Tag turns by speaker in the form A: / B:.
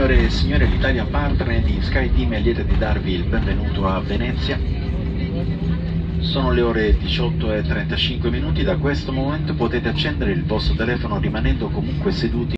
A: Signore e signori, l'Italia Partner di Sky Team è lieta di darvi il benvenuto a Venezia. Sono le ore 18 e 35 minuti, da questo momento potete accendere il vostro telefono rimanendo comunque seduti